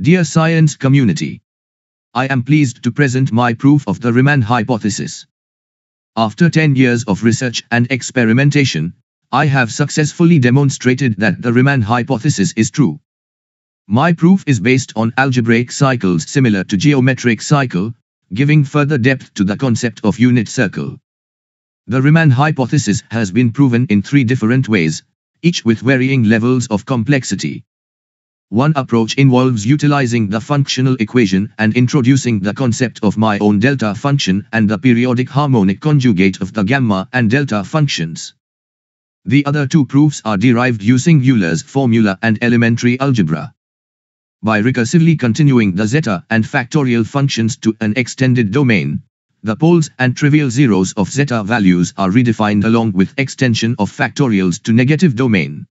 Dear science community, I am pleased to present my proof of the Riemann hypothesis. After 10 years of research and experimentation, I have successfully demonstrated that the Riemann hypothesis is true. My proof is based on algebraic cycles similar to geometric cycle, giving further depth to the concept of unit circle. The Riemann hypothesis has been proven in three different ways, each with varying levels of complexity. One approach involves utilizing the functional equation and introducing the concept of my own delta function and the periodic harmonic conjugate of the gamma and delta functions. The other two proofs are derived using Euler's formula and elementary algebra. By recursively continuing the zeta and factorial functions to an extended domain, the poles and trivial zeros of zeta values are redefined along with extension of factorials to negative domain.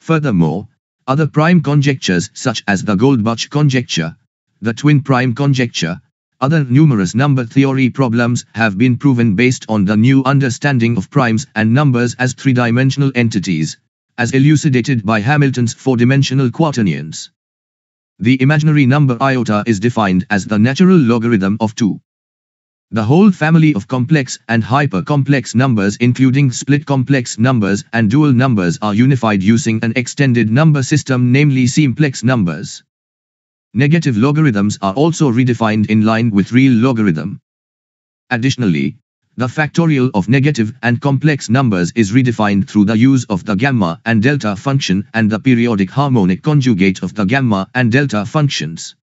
Furthermore, other prime conjectures such as the Goldbach conjecture, the twin prime conjecture, other numerous number theory problems have been proven based on the new understanding of primes and numbers as three-dimensional entities, as elucidated by Hamilton's four-dimensional quaternions. The imaginary number iota is defined as the natural logarithm of 2. The whole family of complex and hypercomplex numbers including split complex numbers and dual numbers are unified using an extended number system namely simplex numbers. Negative logarithms are also redefined in line with real logarithm. Additionally, the factorial of negative and complex numbers is redefined through the use of the gamma and delta function and the periodic harmonic conjugate of the gamma and delta functions.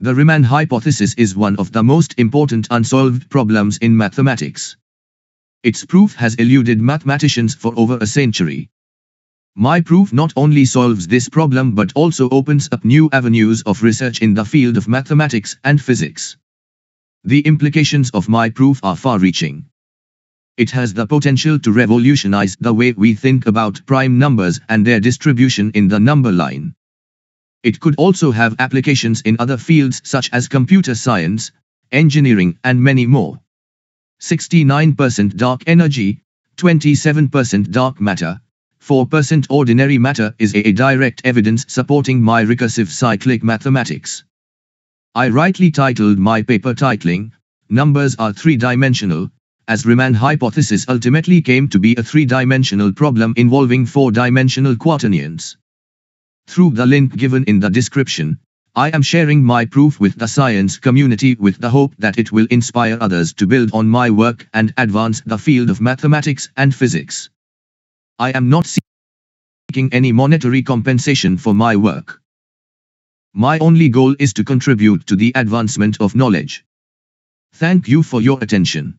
The Riemann hypothesis is one of the most important unsolved problems in mathematics. Its proof has eluded mathematicians for over a century. My proof not only solves this problem but also opens up new avenues of research in the field of mathematics and physics. The implications of my proof are far-reaching. It has the potential to revolutionize the way we think about prime numbers and their distribution in the number line. It could also have applications in other fields such as computer science, engineering and many more. 69% dark energy, 27% dark matter, 4% ordinary matter is a direct evidence supporting my recursive cyclic mathematics. I rightly titled my paper titling, Numbers are three-dimensional, as Riemann hypothesis ultimately came to be a three-dimensional problem involving four-dimensional quaternions. Through the link given in the description, I am sharing my proof with the science community with the hope that it will inspire others to build on my work and advance the field of mathematics and physics. I am not seeking any monetary compensation for my work. My only goal is to contribute to the advancement of knowledge. Thank you for your attention.